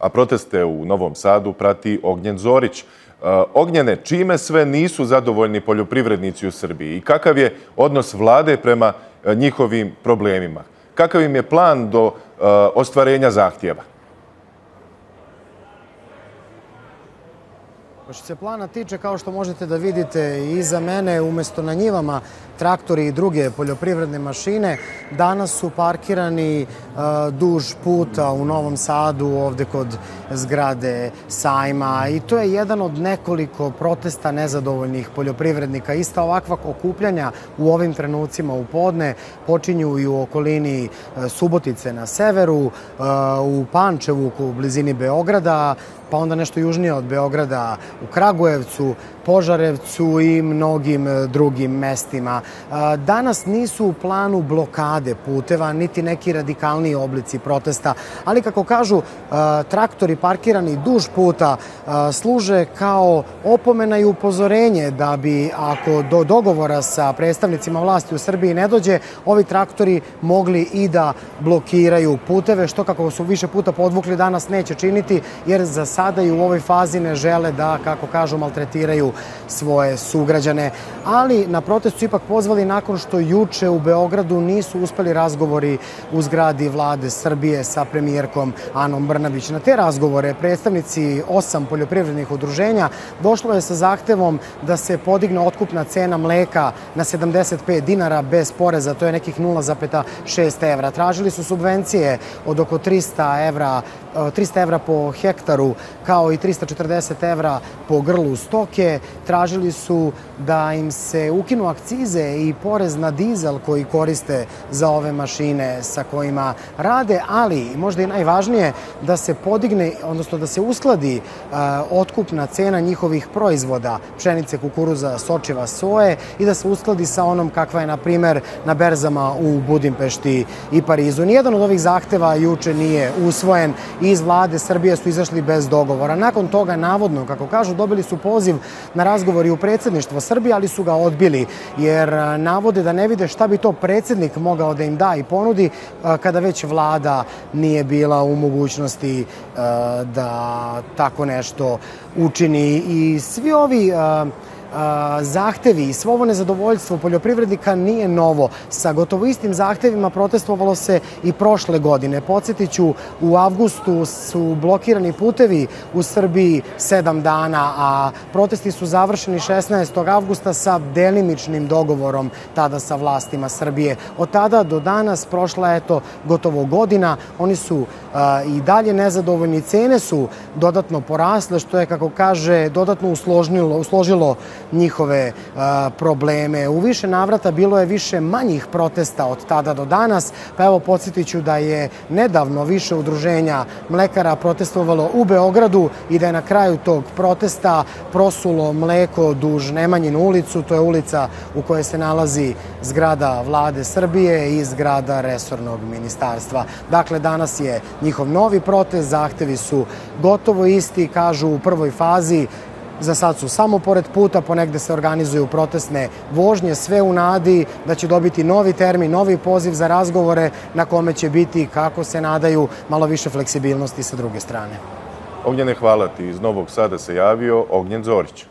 a proteste u Novom Sadu prati Ognjen Zorić. Ognjene, čime sve nisu zadovoljni poljoprivrednici u Srbiji i kakav je odnos vlade prema njihovim problemima? Kakav im je plan do ostvarenja zahtjeva? Što se plana tiče, kao što možete da vidite iza mene, umesto na njivama, traktori i druge poljoprivredne mašine, danas su parkirani uh, duž puta u Novom Sadu, ovde kod zgrade sajma i to je jedan od nekoliko protesta nezadovoljnih poljoprivrednika. Ista ovakva okupljanja u ovim trenucima u podne počinju i u okolini Subotice na severu, uh, u Pančevu u blizini Beograda, pa onda nešto južnije od Beograda u Kragujevcu, Požarevcu i mnogim e, drugim mestima. E, danas nisu u planu blokade puteva, niti neki radikalniji oblici protesta, ali kako kažu, e, traktori parkirani duž puta služe kao opomena i upozorenje da bi, ako do dogovora sa predstavnicima vlasti u Srbiji ne dođe, ovi traktori mogli i da blokiraju puteve, što kako su više puta podvukli danas neće činiti, jer za sada i u ovoj fazi ne žele da, kako kažu, maltretiraju svoje sugrađane. Ali na protest su ipak pozvali nakon što juče u Beogradu nisu uspeli razgovori u zgradi vlade Srbije sa premijerkom Anom Brnabić. Na te razgovore predstavnici osam poljoprivrednih udruženja došlo je sa zahtevom da se podigne otkupna cena mleka na 75 dinara bez poreza, to je nekih 0,6 evra. Tražili su subvencije od oko 300 evra 300 evra po hektaru kao i 340 evra po grlu stoke. Tražili su da im se ukinu akcize i porez na dizel koji koriste za ove mašine sa kojima rade, ali možda i najvažnije da se podigne, odnosno da se uskladi otkupna cena njihovih proizvoda, pšenice, kukuruza, sočiva, soje i da se uskladi sa onom kakva je, na primer, na berzama u Budimpešti i Parizu. Nijedan od ovih zahteva juče nije usvojen iz vlade Srbije su izašli bez dogovora. Nakon toga, navodno, kako kažu, dobili su poziv na razgovor i u predsedništvo Srbije, ali su ga odbili, jer navode da ne vide šta bi to predsednik mogao da im da i ponudi kada već vlada nije bila u mogućnosti da tako nešto učini. I svi ovi zahtevi i svo ovo nezadovoljstvo poljoprivrednika nije novo. Sa gotovo istim zahtevima protestovalo se i prošle godine. Podsjetiću, u avgustu su blokirani putevi u Srbiji sedam dana, a protesti su završeni 16. avgusta sa delimičnim dogovorom tada sa vlastima Srbije. Od tada do danas prošla je to gotovo godina. Oni su i dalje nezadovoljni. Cene su dodatno porasle, što je, kako kaže, dodatno usložilo, usložilo njihove probleme. U više navrata bilo je više manjih protesta od tada do danas, pa evo podsjetiću da je nedavno više udruženja mlekara protestovalo u Beogradu i da je na kraju tog protesta prosulo mleko duž Nemanjinu ulicu, to je ulica u kojoj se nalazi zgrada vlade Srbije i zgrada resornog ministarstva. Dakle, danas je njihov novi protest, zahtevi su gotovo isti, kažu u prvoj fazi Za sad su samo pored puta, ponegde se organizuju protestne vožnje, sve u nadi da će dobiti novi termin, novi poziv za razgovore na kome će biti, kako se nadaju, malo više fleksibilnosti sa druge strane. Ognjene, hvala ti. Iz Novog Sada se javio Ognjen Zorić.